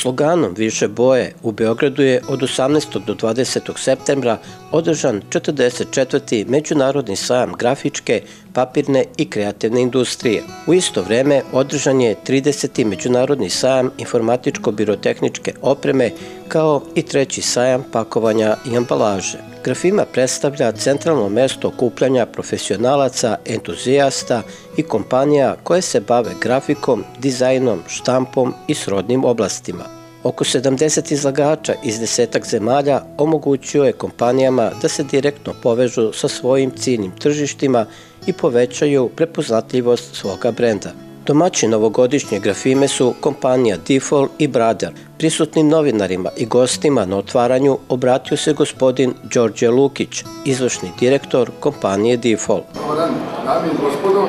sloganom Više boje u Beogradu je od 18. do 20. septembra održan 44. Međunarodni sajam grafičke, papirne i kreativne industrije. U isto vreme održan je 30. Međunarodni sajam informatičko-birotehničke opreme kao i treći sajam pakovanja i ambalaže. Grafima predstavlja centralno mesto okupljanja profesionalaca, entuzijasta i kompanija koje se bave grafikom, dizajnom, štampom i srodnim oblastima. Oko 70 izlagača iz desetak zemalja omogućio je kompanijama da se direktno povežu sa svojim ciljnim tržištima i povećaju prepoznatljivost svoga brenda. Domaći novogodišnje grafime su kompanija Default i Brother. Prisutnim novinarima i gostima na otvaranju obratio se gospodin Đorđe Lukić, izvršni direktor kompanije Default. Dobar dan, dami i gospodo.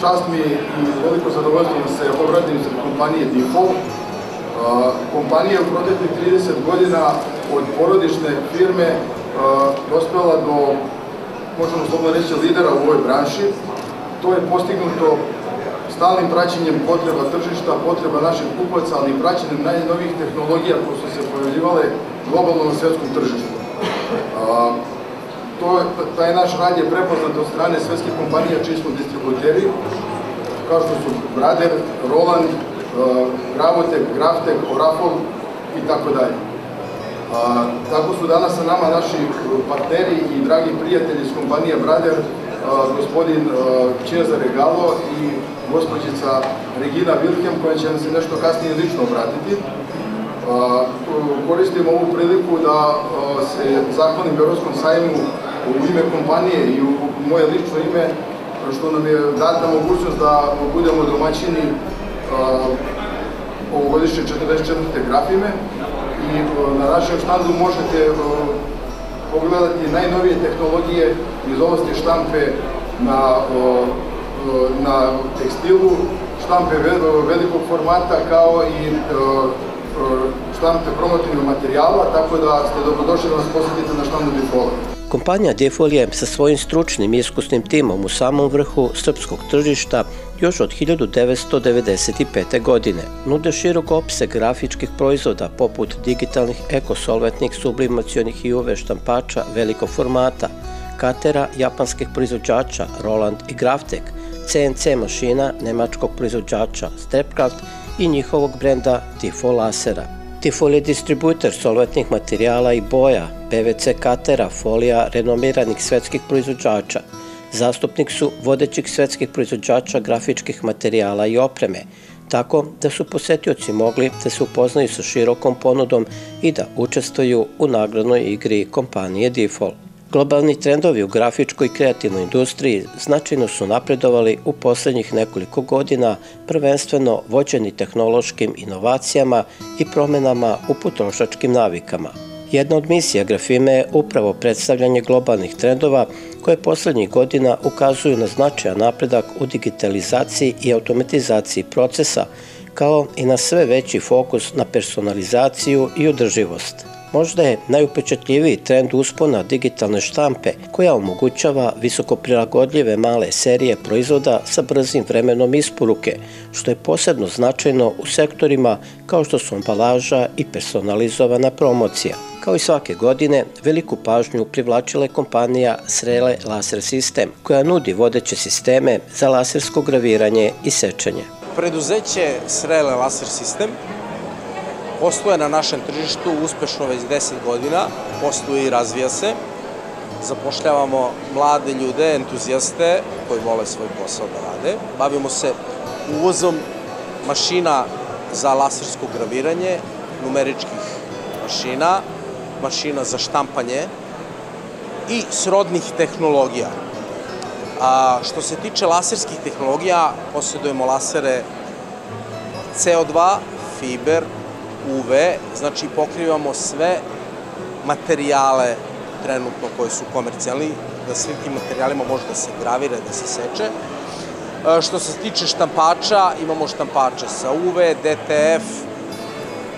Čast mi i veliko zadovoljstvo da se obradim za kompanije Default. Kompanija u proteklih 30 godina od porodične firme dospela do, možemo slobodno reći, lidera u ovoj branši. To je postignuto stalnim praćenjem potreba tržišta, potreba naših kupaca, ali i praćenjem najnovijih tehnologija koje su se pojavljivale globalno na svetskom tržištu. to, taj naš rad je prepoznat od strane svetskih kompanija čiji smo distributeri, kao što su Brader, Roland, Gravotek, Graftek, Orafol i tako dalje. Tako su danas sa nama naši partneri i dragi prijatelji iz kompanije Brader, gospodin Cezare Galo i gospođica Regina Wilhelm, koja će nam se nešto kasnije lično obratiti. Koristim ovu priliku da se zahvalim Beorovskom sajmu u ime kompanije i u moje lično ime, što nam je data mogućnost da budemo domaćini ovogodišnje 44. grafime i na našem štandu možete pogledati najnovije tehnologije iz oblasti štampe na na tekstilu, štampe velikog formata kao i e, e, štampe promotivnog materijala, tako da ste dobrodošli da nas posjetite na štandu Defola. Kompanija Defol je sa svojim stručnim i iskusnim timom u samom vrhu srpskog tržišta još od 1995. godine. Nude širok opseg grafičkih proizvoda poput digitalnih ekosolventnih sublimacionih i UV štampača velikog formata, katera japanskih proizvođača Roland i Graftek, CNC mašina nemačkog proizvođača Strepcraft i njihovog brenda Tifo lasera. Tifol je distributer solventnih materijala i boja, PVC katera, folija renomiranih svetskih proizvođača. Zastupnik su vodećih svetskih proizvođača grafičkih materijala i opreme, tako da su posetioci mogli da se upoznaju sa širokom ponudom i da učestvuju u nagradnoj igri kompanije Default. Globalni trendovi u grafičkoj i kreativnoj industriji značajno su napredovali u poslednjih nekoliko godina, prvenstveno vođeni tehnološkim inovacijama i promenama u potrošačkim navikama. Jedna od misija grafime je upravo predstavljanje globalnih trendova koje poslednjih godina ukazuju na značajan napredak u digitalizaciji i automatizaciji procesa, kao i na sve veći fokus na personalizaciju i održivost. Možda je najupečatljiviji trend uspona digitalne štampe koja omogućava visoko prilagodljive male serije proizvoda sa brzim vremenom isporuke, što je posebno značajno u sektorima kao što su ambalaža i personalizovana promocija. Kao i svake godine, veliku pažnju privlačila je kompanija Srele Laser System, koja nudi vodeće sisteme za lasersko graviranje i sečenje. Preduzeće Srele Laser System posluje na našem tržištu uspešno već 10 godina, posluje i razvija se. Zapošljavamo mlade ljude, entuzijaste koji vole svoj posao da rade. Bavimo se uvozom mašina za lasersko graviranje, numeričkih mašina, mašina za štampanje i srodnih tehnologija. A što se tiče laserskih tehnologija, posjedujemo lasere CO2, fiber, UV, znači pokrivamo sve materijale trenutno koji su komercijalni, da svim tim materijalima može da se gravira, da se seče. E, što se tiče štampača, imamo štampače sa UV, DTF,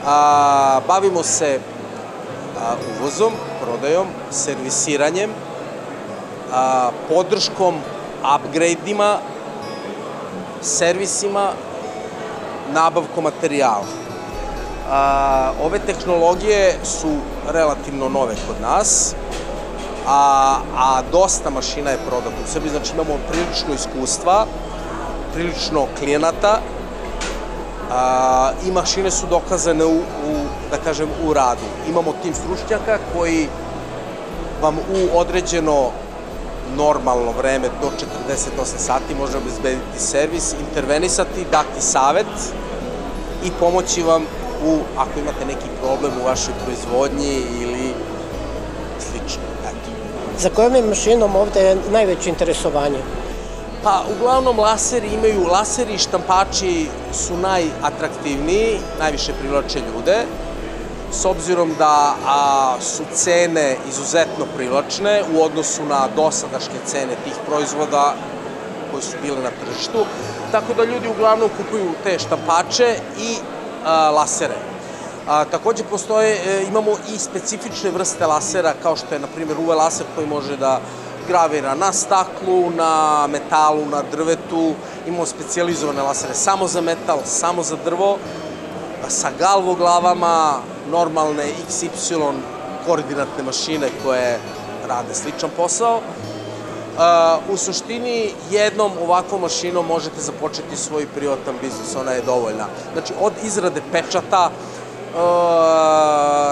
a, bavimo se uvozom, prodajom, servisiranjem, a, podrškom, upgrade-ima, servisima, nabavkom materijala. Ove tehnologije su relativno nove kod nas, a, a dosta mašina je prodato u Srbiji, znači imamo prilično iskustva, prilično klijenata a, i mašine su dokazane u, u, da kažem, u radu. Imamo tim stručnjaka koji vam u određeno normalno vreme do 48 sati može obezbediti servis, intervenisati, dati savet i pomoći vam u, ako imate neki problem u vašoj proizvodnji ili slično. Eto. Za kojom je mašinom ovde je najveće interesovanje? Pa, uglavnom laseri imaju, laseri i štampači su najatraktivniji, najviše privlače ljude, s obzirom da a, su cene izuzetno privlačne u odnosu na dosadašnje cene tih proizvoda koji su bile na tržištu, tako da ljudi uglavnom kupuju te štampače i a, lasere. A, takođe postoje, e, imamo i specifične vrste lasera, kao što je, na primjer, UV laser koji može da gravira na staklu, na metalu, na drvetu, imamo specializovane lasere samo za metal, samo za drvo, sa galvoglavama, normalne XY koordinatne mašine koje rade sličan posao. Uh, u suštini, jednom ovakvom mašinom možete započeti svoj privatan biznis, ona je dovoljna. Znači, od izrade pečata, uh,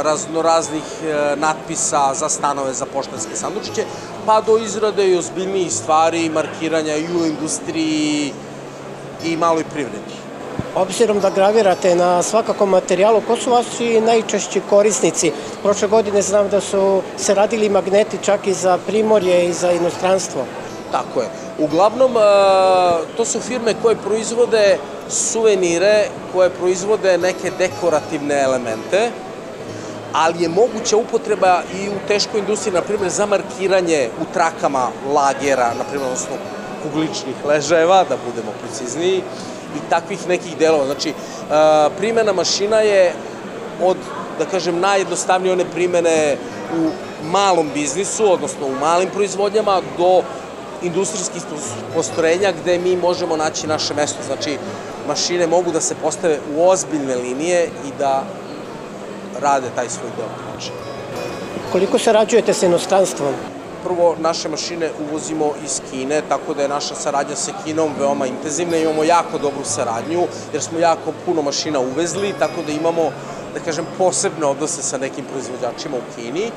raznoraznih uh, natpisa za stanove, za poštanske sandučiće, pa do izrade i ozbiljnijih stvari, markiranja i u industriji i maloj privredi. Obzirom da gravirate na svakakom materijalu, ko su vaši najčešći korisnici? Prošle godine znam da su se radili magneti čak i za primorje i za inostranstvo. Tako je. Uglavnom, to su firme koje proizvode suvenire, koje proizvode neke dekorativne elemente, ali je moguća upotreba i u teškoj industriji, na primjer, za markiranje u trakama lagera, na primjer, odnosno kugličnih ležajeva, da budemo precizniji, i takvih nekih delova. Znači, e, primjena mašina je od, da kažem, najjednostavnije one primene u malom biznisu, odnosno u malim proizvodnjama, do industrijskih postrojenja gde mi možemo naći naše mesto. Znači, mašine mogu da se postave u ozbiljne linije i da rade taj svoj deo priče. Koliko sarađujete sa inostranstvom? Prvo naše mašine uvozimo iz Kine, tako da je naša saradnja sa Kinom veoma intenzivna, imamo jako dobru saradnju, jer smo jako puno mašina uvezli, tako da imamo, da kažem, posebne odnose sa nekim proizvođačima u Kini.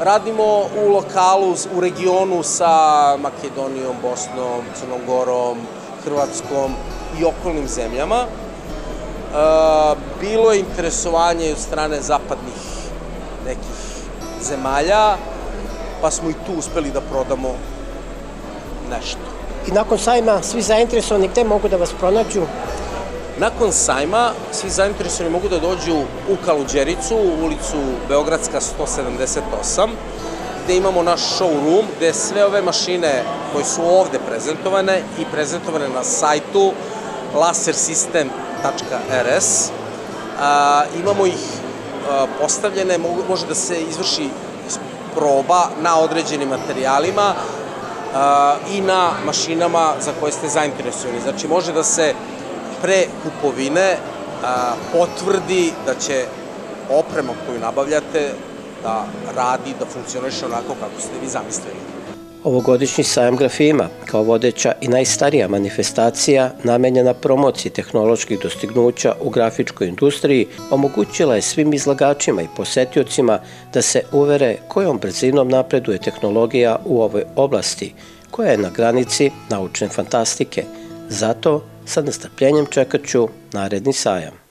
Radimo u lokalu, u regionu sa Makedonijom, Bosnom, Crnom Gorom, Hrvatskom i okolnim zemljama. E, bilo je interesovanje od strane zapadnih nekih zemalja, pa smo i tu uspeli da prodamo nešto. I nakon sajma svi zainteresovani gde mogu da vas pronađu? Nakon sajma svi zainteresovani mogu da dođu u Kaluđericu, u ulicu Beogradska 178, gde imamo naš showroom, gde sve ove mašine koje su ovde prezentovane i prezentovane na sajtu lasersystem.rs. Imamo ih postavljene, može da se izvrši proba na određenim materijalima i na mašinama za koje ste zainteresovani. Znači, može da se pre kupovine potvrdi da će oprema koju nabavljate da radi, da funkcioniše onako kako ste vi zamislili. Ovogodišnji sajam grafima, kao vodeća i najstarija manifestacija namenjena promociji tehnoloških dostignuća u grafičkoj industriji, omogućila je svim izlagačima i posetiocima da se uvere kojom brzinom napreduje tehnologija u ovoj oblasti, koja je na granici naučne fantastike. Zato sa nestrpljenjem čekat ću naredni sajam.